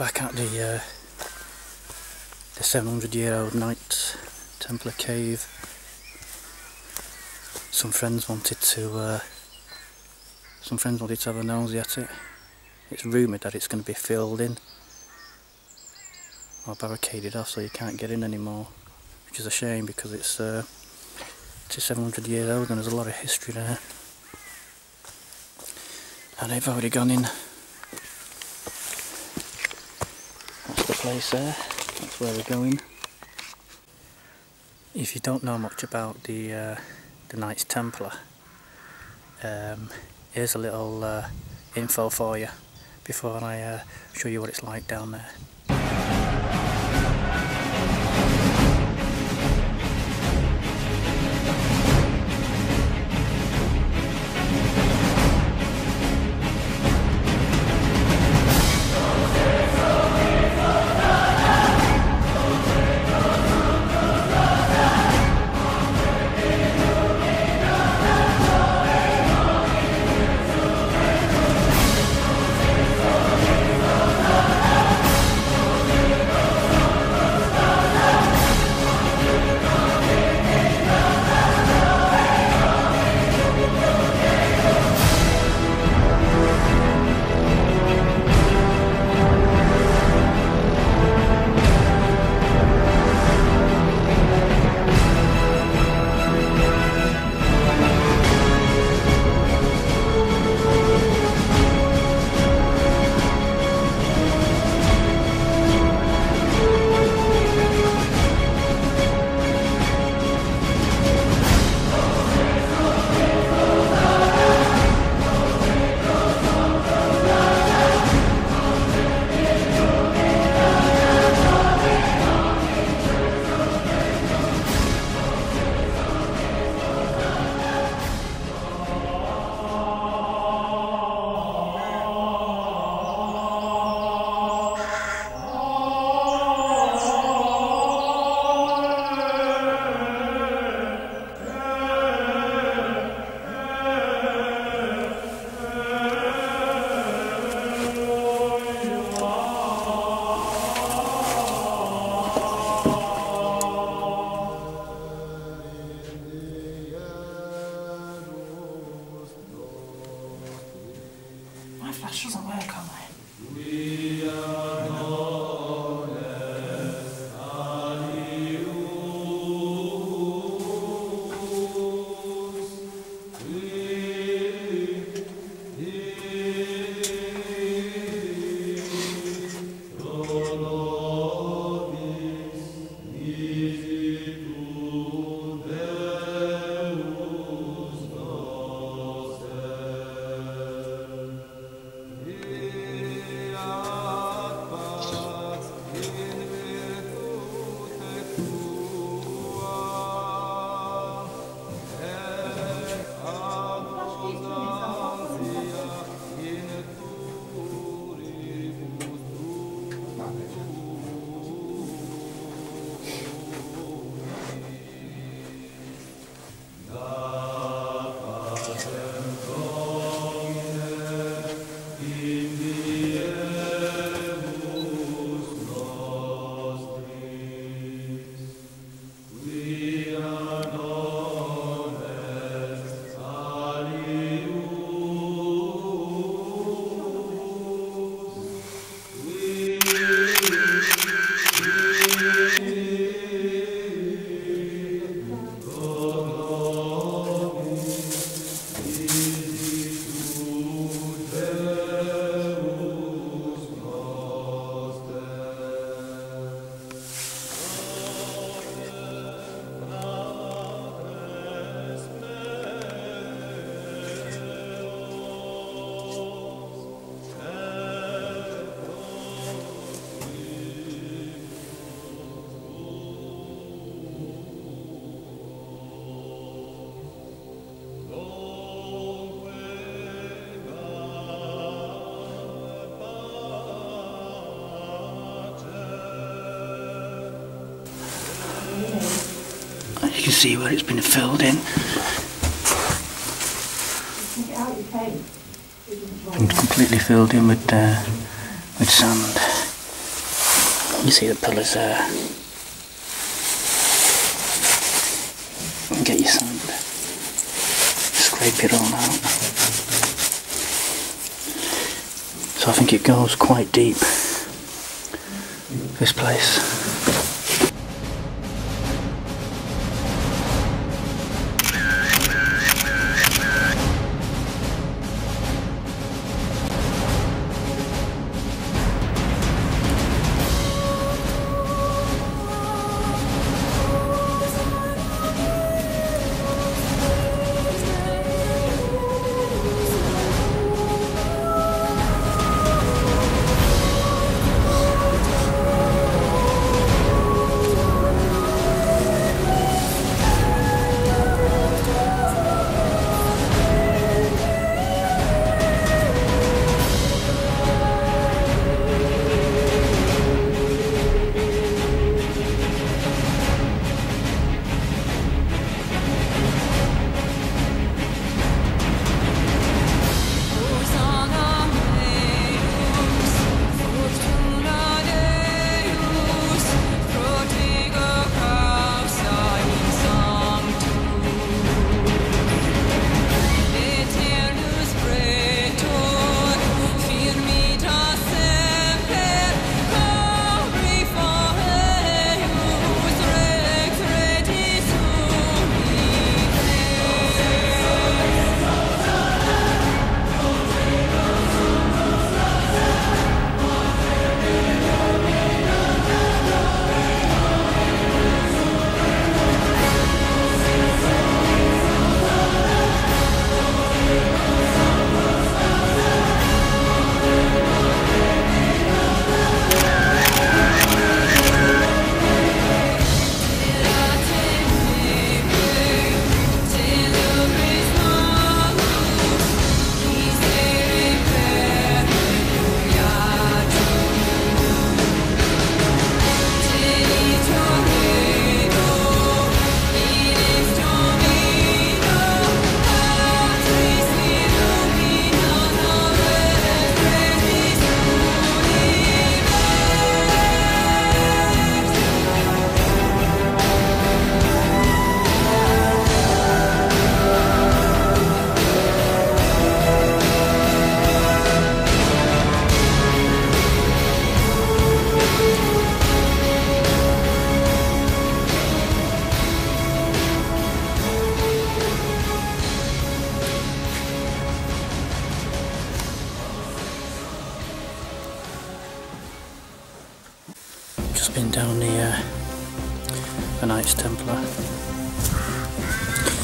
back at the uh, the 700 year old Knights Templar cave. Some friends wanted to uh, some friends wanted to have a nosy at it. It's rumoured that it's going to be filled in or barricaded off so you can't get in anymore which is a shame because it's uh, it's 700 years old and there's a lot of history there and they've already gone in that's the place there. That's where we're going. If you don't know much about the uh, the Knights Templar um, here's a little uh, info for you before I uh, show you what it's like down there 是怎么来看？See where it's been filled in and completely filled in with uh, with sand You see the pillars there. Get your sand. Scrape it all out. So I think it goes quite deep. This place.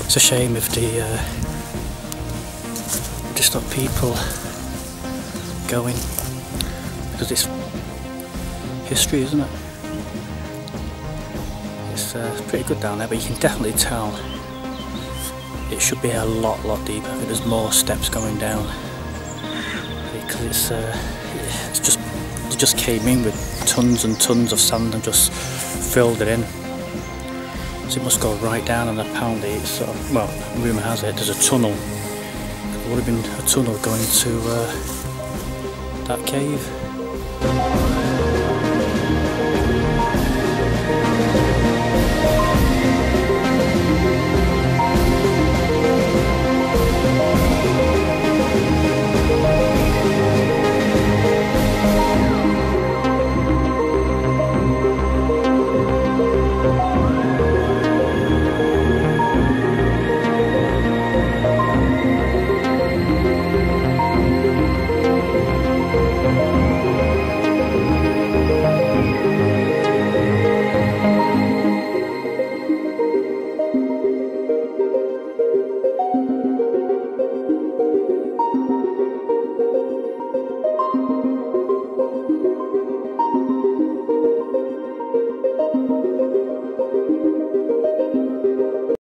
It's a shame if the uh, to stop people going because it's history, isn't it? It's uh, pretty good down there, but you can definitely tell it should be a lot, lot deeper. I think there's more steps going down because it's uh, it's just it just came in with tons and tons of sand and just filled it in. So it must go right down and apparently it's sort of, well, rumour has it, there's a tunnel. There would have been a tunnel going to uh, that cave.